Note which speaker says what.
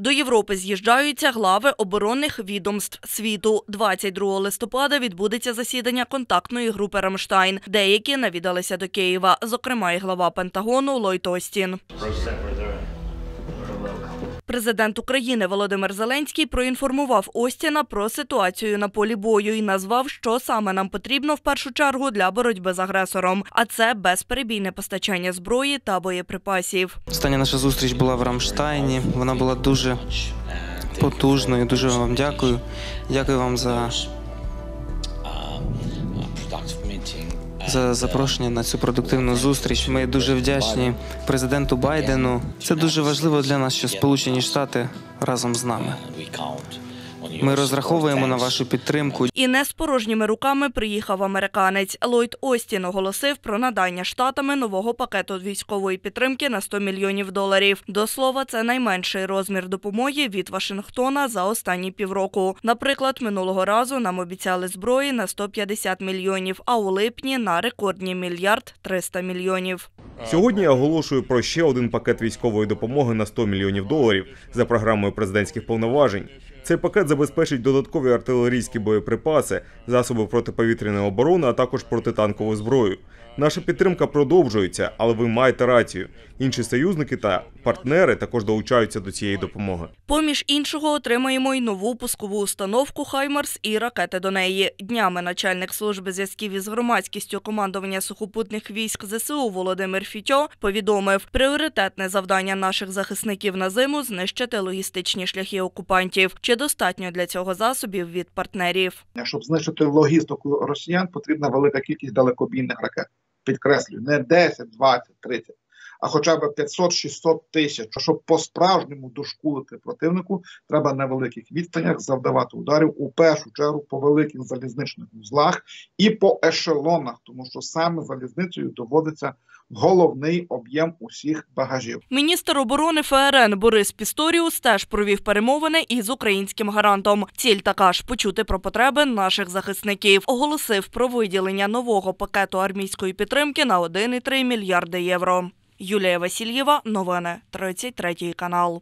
Speaker 1: До Європи з'їжджаються глави оборонних відомств світу. 22 листопада відбудеться засідання контактної групи Рамштайн. Деякі навідалися до Києва, зокрема і глава Пентагону Лойт Остін. Президент України Володимир Зеленський проінформував Остіна про ситуацію на полі бою і назвав, що саме нам потрібно в першу чергу для боротьби з агресором. А це безперебійне постачання зброї та боєприпасів.
Speaker 2: Остання наша зустріч була в Рамштайні. Вона була дуже потужною. Дуже вам дякую. Дякую вам за, за запрошення на цю продуктивну зустріч. Ми дуже вдячні президенту Байдену. Це дуже важливо для нас, що Сполучені Штати разом з нами. Ми розраховуємо на вашу підтримку.
Speaker 1: І не з порожніми руками приїхав американець. Ллойд Остін оголосив про надання штатами нового пакету військової підтримки на 100 мільйонів доларів. До слова, це найменший розмір допомоги від Вашингтона за останні півроку. Наприклад, минулого разу нам обіцяли зброї на 150 мільйонів, а у липні на рекордні мільярд 300 мільйонів.
Speaker 3: Сьогодні я оголошую про ще один пакет військової допомоги на 100 мільйонів доларів за програмою президентських повноважень. Цей пакет забезпечить додаткові артилерійські боєприпаси, засоби протиповітряної оборони, а також протитанкову зброю. Наша підтримка продовжується, але ви маєте рацію. Інші союзники та партнери також долучаються до цієї допомоги.
Speaker 1: Поміж іншого отримаємо й нову пускову установку «Хаймарс» і ракети до неї. Днями начальник служби зв'язків із громадськістю командування сухопутних військ ЗСУ Володимир Фітьо повідомив, пріоритетне завдання наших захисників на зиму знищити логістичні шляхи окупантів. Чи достатньо для цього засобів від партнерів?
Speaker 4: Щоб знищити логістику росіян, потрібна велика кількість далекобійних ракет. Підкреслюю, не 10, 20, 30, а хоча б 500-600 тисяч. Щоб по-справжньому дошкулити противнику, треба на великих відстанях завдавати ударів у першу чергу по великих залізничних вузлах і по ешелонах, тому що саме залізницею доводиться головний об'єм усіх багажів.
Speaker 1: Міністр оборони ФРН Борис Пісторіус теж провів перемовини із українським гарантом. Ціль така ж почути про потреби наших захисників. Оголосив про виділення нового пакету армійської підтримки на 1,3 мільярди євро. Юлія Васильєва, новини 33 канал.